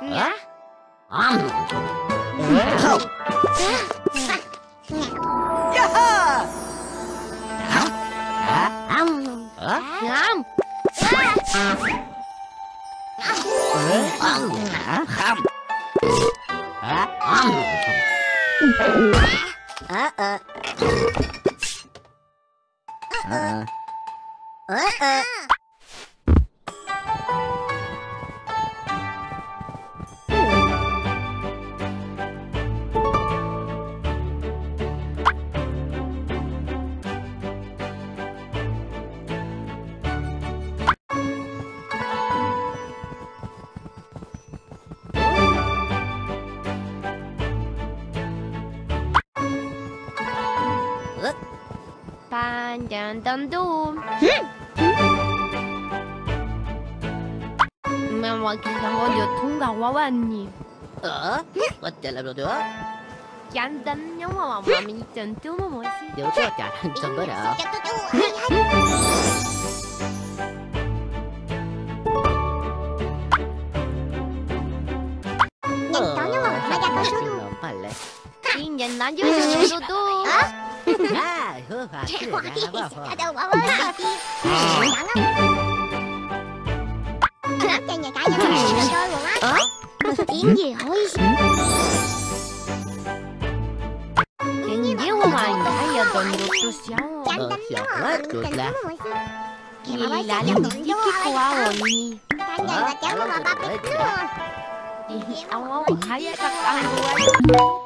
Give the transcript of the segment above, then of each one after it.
Hả? Hả? 当当嘟。妈妈，今天我就通告娃娃你。呃，我再来不得。当当，娘娃娃，妈咪，当嘟么么西。有错点，怎么着？Dạ đâu bỏ bớt Đừng Lắm. Cho nhà cái nhà. Mình chơi buồn lắm Tiếng gì hối Nhìn dữ của mày Bây giờ còn được tôi xấu Chẳng đánh đó hả Được là Vì là làm những chiếc chiếc qua rồi Cái này là cháu mà bà biết nữa Ông không thấy các ăn luôn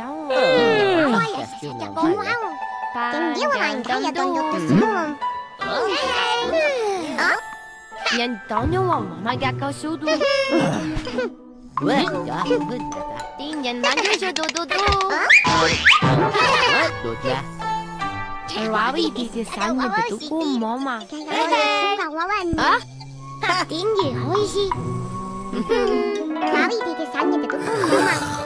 嗯，我也是，我也是。但你老人家要当这个总统，人当愿望，妈妈教教速度。喂，打不打？听人慢点速度速度。啊，对呀。阿伟弟弟三年在托古妈妈，啊，顶厉害些。阿伟弟弟三年在托古妈妈。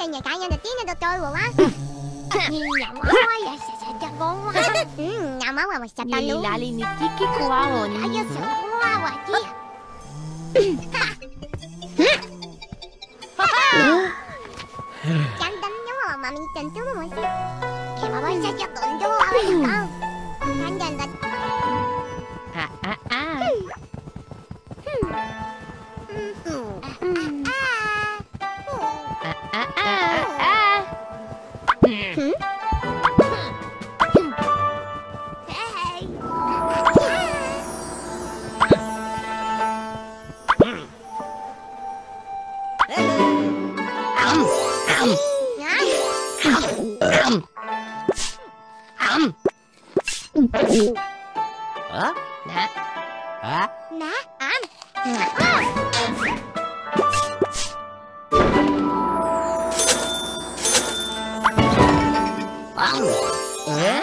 깜짝이야 당연히 뛰는 도 야마와야 진짜 고마워 응 야마와 멋있다 너 날이 니끼끼 고마워 아야 고마워 지 짠단요 마미 짠 뜨는 모습 개마와 진짜 넌 좋아하니까 Hả?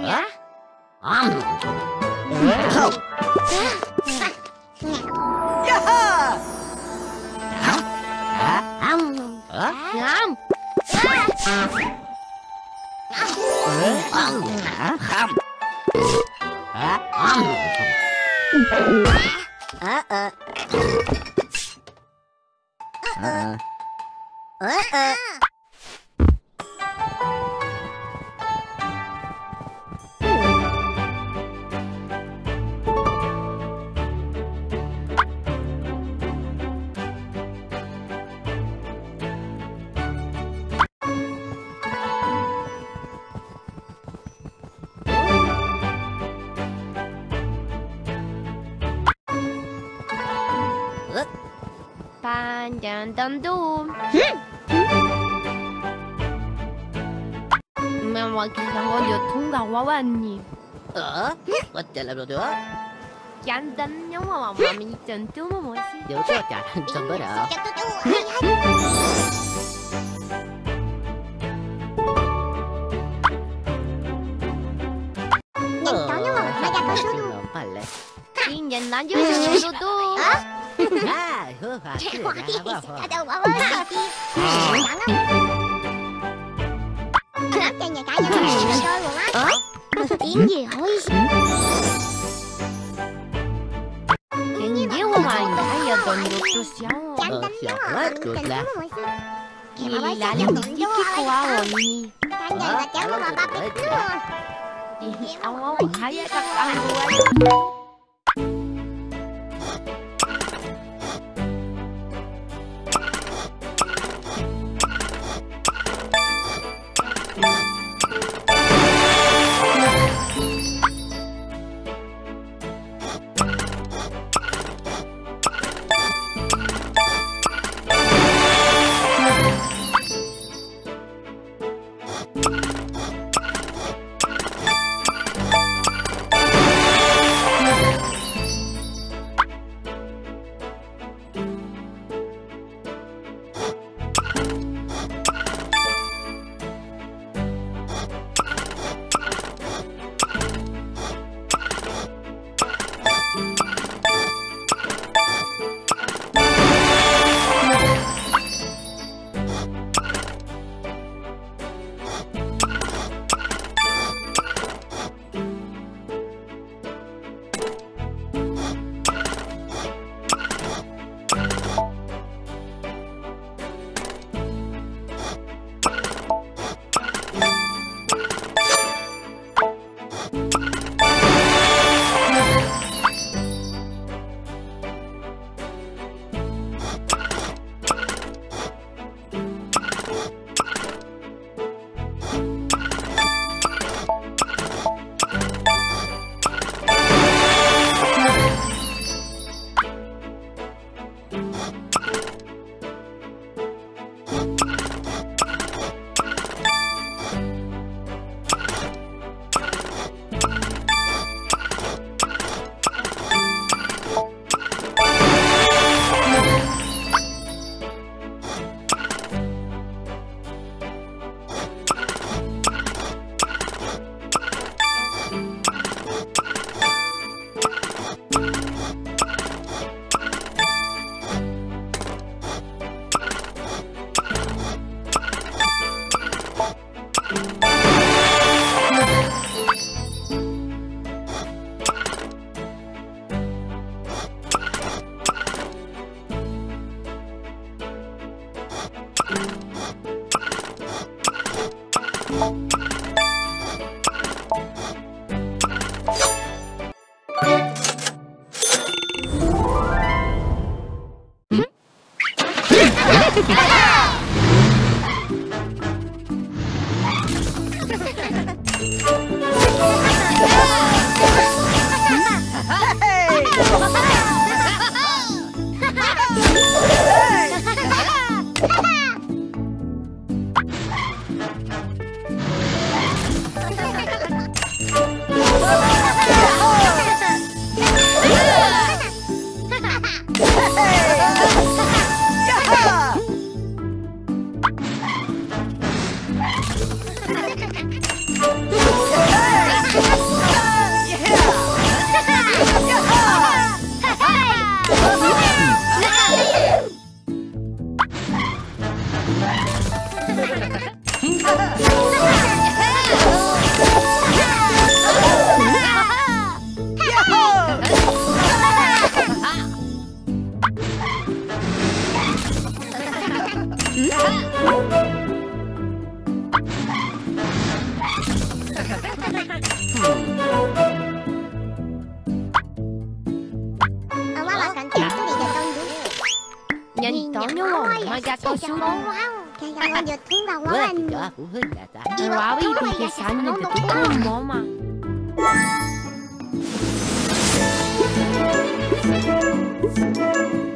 Nè dun dun dun. Mamma che voglio tunga wawanni. Ờ, có thể làm được nữa. Chán tin nhưng mà mà mình chẳng tin mà mọi gì. Điều cho chả thành tâm bớt ạ. nhìn tao nhưng mà mà ra con số đu. Yên nhanh lắm chứ số đu. Hả? À. 合法自然万法。諗定嘅解飲嚟再用啦。點嘢可以？仍然還喺日本肉都想我，小花都啦。你哪裡唔知嘅話我呢？啊，我我喺一個安慰。Nhìn tỏ nhớ lòng mà su Wow, cái con giật thúng vào quá. Anh. là ta. Wow, thì cái nhìn được cái con mỏ mà. Mami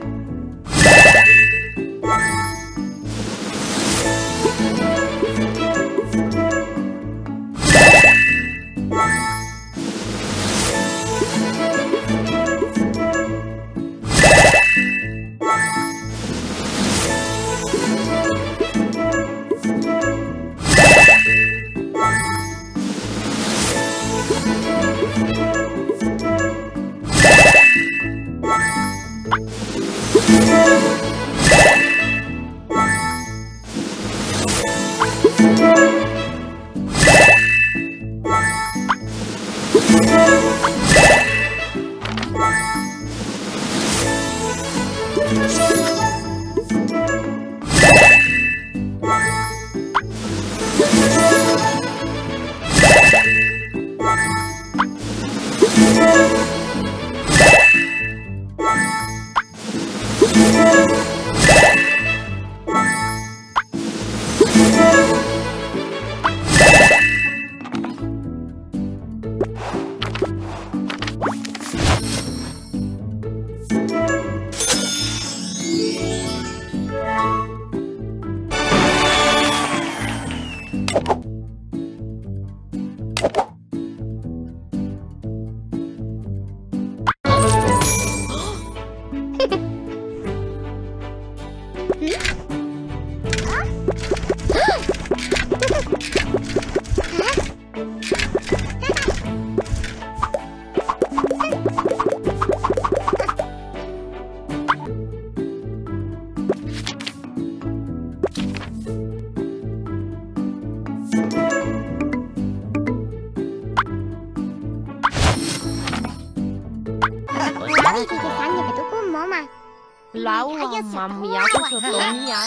sụt lộn nhau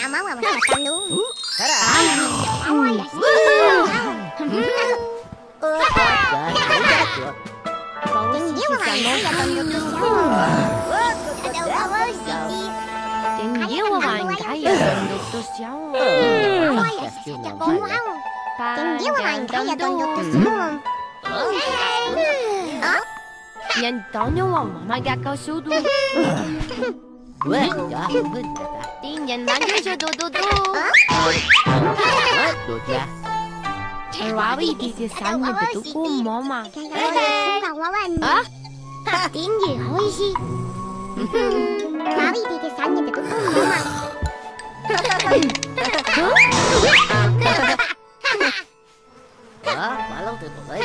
Nào máu mà sao mà canh luôn. Thế là Ôi, trời được xin giết mà mày nó là tao được xấu. Đâu có ơi. Đừng giết mà bạn cái gì đừng được tôi xấu Ôi, có wow. Ba Đừng giết mà mày cái gì tôi được tôi xấu. Nhìn tỏ nhớ lòng mà gạt cao su đu Quên cho phụ huynh là ta Tiên nhìn bạn cho cho đu đu đu Quên được ra Wow, thì cái sẵn nhìn được tôi cũng mỏ mà cái đó là thúng vào quá anh. Ờ? Tiếng gì hỏi gì? Mami thì cái sáng như tôi cũng mỏ mà. Đó, quả lâu từ tuổi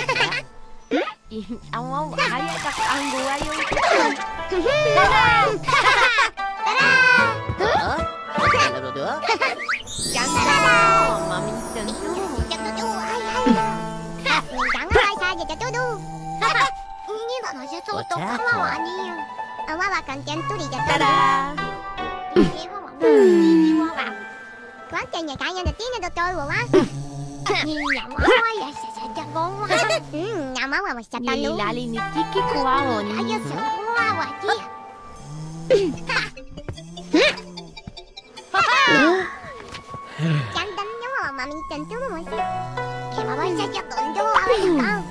Tôi cho tôi. Ta-da Đi quá mà. Đi quá mà. Quán chơi nhà cả nhà tí nữa được chơi rồi á. Nhà má quá Sẽ sẽ cho con quá Nhà má quá sẽ ta luôn là lì nì tí kí quá cho sợ quá quá chi Chẳng đánh giống mà mà mình chân chú mà sao Kì mà bây giờ cho tụi chú quá vậy không